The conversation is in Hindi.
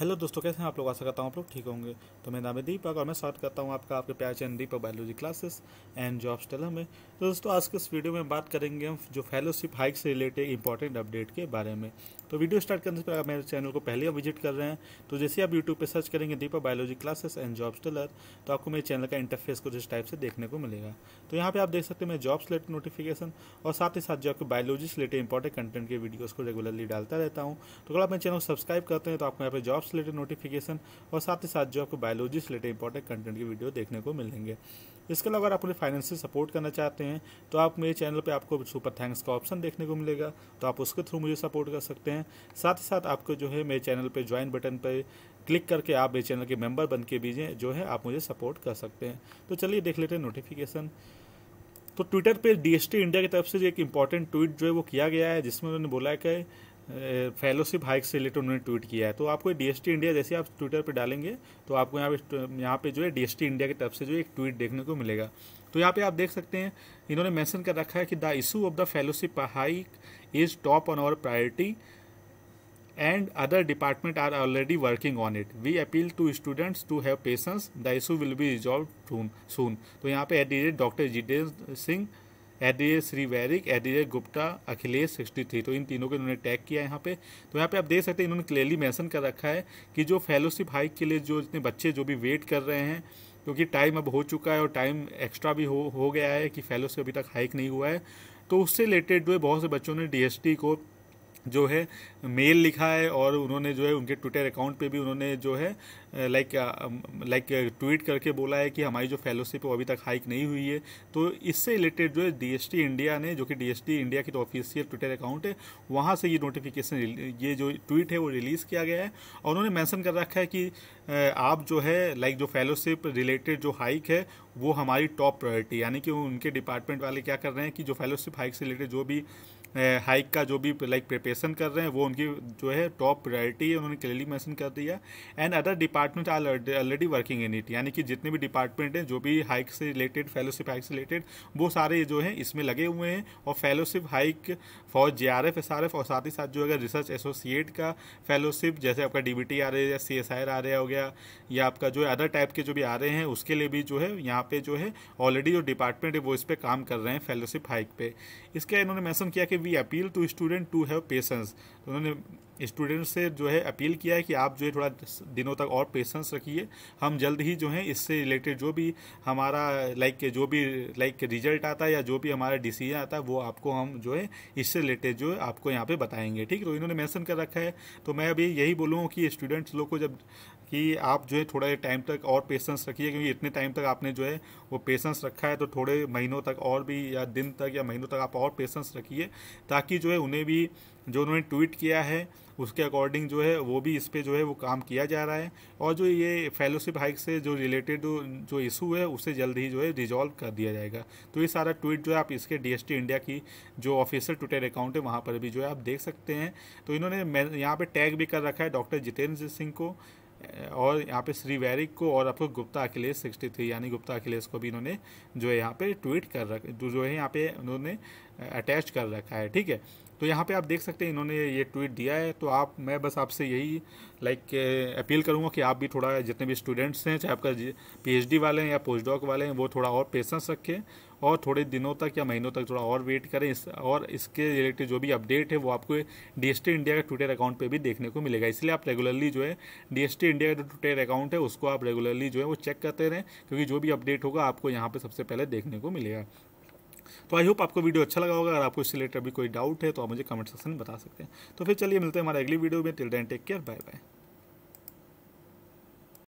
हेलो दोस्तों, कैसे हैं आप लोग? आशा करता हूँ आप लोग ठीक होंगे। तो मेरा नाम है दीपक और मैं स्वागत करता हूँ आपका, आपके प्यार channel Deepak biology classes and job stellar में तो दोस्तों, आज के इस वीडियो में बात करेंगे हम जो फेलोशिप हाइक से रिलेटेड इंपॉर्टेंट अपडेट के बारे में। तो वीडियो स्टार्ट करने से पहले मेरे चैनल को पहले विज़िट कर रहे हैं। तो जैसे आप यूट्यूब पर सर्च करेंगे Deepak biology classes and job stellar तो आपको मेरे चैनल का इंटरफेस कुछ इस टाइप से देखने को मिलेगा। तो यहाँ पर आप देख सकते हैं मैं जॉब रिलेटेड नोटिफिकेशन और साथ ही साथ जो आपके बायोलॉजी से रिलेटेड इंपॉर्टेंट कंटेंट के वीडियोज़ को रेगुलरली डालता रहता हूँ। तो अगर आप मेरे चैनल को सब्सक्राइब करते हैं तो आपको यहाँ पर जॉब्स रिलेटेड नोटिफिकेशन और साथ ही साथ जो आपको बायोलॉजी से रिलेटेड इंपॉर्टेंट कंटेंट की वीडियो देखने को मिलेंगे। इसके अलावा अगर आप मुझे फाइनेंशियल सपोर्ट करना चाहते हैं तो आप मेरे चैनल पे आपको सुपर थैंक्स का ऑप्शन देखने को मिलेगा तो आप उसके थ्रू मुझे सपोर्ट कर सकते हैं। साथ ही साथ आपको जो है मेरे चैनल पर ज्वाइन बटन पर क्लिक करके आप मेरे चैनल के मेंबर बन के भी जो है आप मुझे सपोर्ट कर सकते हैं। तो चलिए देख लेते हैं नोटिफिकेशन तो ट्विटर पे डीएसटी इंडिया की तरफ़ से एक इंपॉर्टेंट ट्वीट जो है वो किया गया है, जिसमें उन्होंने बोला है कि फेलोशिप हाइक से रिलेटेड उन्होंने ट्वीट किया है। तो आपको डीएसटी इंडिया जैसे आप ट्विटर पे डालेंगे तो आपको यहाँ पे यहाँ पे जो है डीएसटी इंडिया की तरफ़ से जो एक ट्वीट देखने को मिलेगा। तो यहाँ पे आप देख सकते हैं, इन्होंने मेंशन कर रखा है कि the issue of the fellowship hike is top on our priority and other department are already working on it we appeal to students to have patience the issue will be resolve soon तो यहाँ पे at doctor Jitendra Singh ADA Shri Varric ADA Gupta, Akhilesh sixty three तो इन तीनों को इन्होंने टैग किया है यहाँ पे। तो यहाँ पे आप देख सकते हैं, इन्होंने क्लियरली मैंसन कर रखा है कि जो फेलोशिप हाइक के लिए जो इतने बच्चे जो भी वेट कर रहे हैं, क्योंकि टाइम अब हो चुका है और टाइम एक्स्ट्रा भी हो हो गया है कि फेलोशिप अभी तक हाइक नहीं हुआ है। तो उससे रिलेटेड जो बहुत से बच्चों ने डीएसटी को जो है, मेल लिखा है और उन्होंने जो है, उनके ट्विटर अकाउंट पे भी उन्होंने जो है लाइक लाइक ट्वीट करके बोला है कि हमारी जो फेलोशिप है, अभी तक हाइक नहीं हुई है। तो इससे रिलेटेड जो है डीएसटी इंडिया ने, जो कि डीएसटी इंडिया की तो ऑफिशियल ट्विटर अकाउंट है, वहाँ से ये नोटिफिकेशन ये जो ट्वीट है, वो रिलीज़ किया गया है। और उन्होंने मैंसन कर रखा है कि आप जो है लाइक जो फेलोशिप रिलेटेड जो हाइक है वो हमारी टॉप प्रायोरिटी यानी कि उनके डिपार्टमेंट वाले क्या कर रहे हैं कि जो फेलोशिप हाइक से रिलेटेड जो भी हाइक का जो भी लाइक प्रिपरेशन कर रहे हैं, वो उनकी जो है टॉप प्रायोरिटी है, उन्होंने क्लियरली मैंशन कर दिया and other department are already working in it यानी कि जितने भी डिपार्टमेंट हैं, जो भी हाइक से रिलेटेड फेलोशिप हाइक से रिलेटेड वो सारे जो हैं, इसमें लगे हुए हैं। और fellowship hike for J R F S R F और साथ ही साथ जो अगर रिसर्च एसोसिएट का फेलोशिप जैसे आपका डी बी टी आ रहा है या सी एस आई आर आ रहा हो गया, या आपका जो है अदर टाइप के जो भी आ रहे हैं, उसके लिए भी जो है, यहाँ पे जो है ऑलरेडी जो डिपार्टमेंट है, वो इस पर काम कर रहे हैं फेलोशिप हाइक पे। इसके इन्होंने मैंसन किया कि we appeal to student to have patience तो उन्होंने स्टूडेंट से जो है अपील किया है कि आप जो है थोड़ा दिनों तक और पेशेंस रखिए। हम जल्द ही जो है इससे रिलेटेड जो भी हमारा लाइक के, जो भी लाइक के रिज़ल्ट आता है या जो भी हमारा डिसीज़न आता है, वो आपको हम जो है इससे रिलेटेड जो है आपको यहाँ पे बताएँगे। ठीक? तो इन्होंने मैंसन कर रखा है। तो मैं अभी यही बोलूँगा कि स्टूडेंट्स लोग को जब कि आप जो है थोड़ा टाइम तक और पेशेंस रखिए, क्योंकि इतने टाइम तक आपने जो है वो पेशेंस रखा है तो थोड़े महीनों तक और भी या दिन तक या महीनों तक आप और पेशेंस रखिए, ताकि जो है उन्हें भी जो उन्होंने ट्वीट किया है, उसके अकॉर्डिंग जो है, वो भी इस पर जो है, वो काम किया जा रहा है। और जो ये फेलोशिप हाइक से जो रिलेटेड जो इशू है, उसे जल्द ही जो है रिजॉल्व कर दिया जाएगा। तो ये सारा ट्वीट जो है, आप इसके डीएसटी इंडिया की जो ऑफिशियल ट्विटर अकाउंट है, वहाँ पर भी जो है, आप देख सकते हैं। तो इन्होंने यहाँ पर टैग भी कर रखा है डॉक्टर जितेंद्र सिंह को, और यहाँ पे श्री वैरिक को, और आपको गुप्ता अखिलेश सिक्सटी थ्री यानी गुप्ता अखिलेश को भी इन्होंने जो है, यहाँ पे ट्वीट कर रखा, जो है, यहाँ पे उन्होंने अटैच कर रखा है, ठीक है? तो यहाँ पे आप देख सकते हैं, इन्होंने ये ट्वीट दिया है तो आप, मैं बस आपसे यही लाइक अपील करूँगा कि आप भी थोड़ा, जितने भी स्टूडेंट्स हैं, चाहे आपका पीएचडी वाले हैं या पोस्ट डॉक वाले हैं, वो थोड़ा और पेशेंस रखें और थोड़े दिनों तक या महीनों तक थोड़ा और वेट करें, इस, और इसके रिलेटेड जो भी अपडेट है, वो आपको डीएसटी इंडिया का ट्विटर अकाउंट पे भी देखने को मिलेगा। इसलिए आप रेगुलरली जो है डीएसटी इंडिया का जो ट्विटर अकाउंट है, उसको आप रेगुलरली जो है वो चेक करते रहें, क्योंकि जो भी अपडेट होगा, आपको यहाँ पर सबसे पहले देखने को मिलेगा। तो आई होप आपको वीडियो अच्छा लगा होगा। अगर आपको इससे रिलेटेड अभी कोई डाउट है तो आप मुझे कमेंट सेक्शन में बता सकते हैं। तो फिर चलिए मिलते हैं हमारे अगली वीडियो में। Till then take care bye bye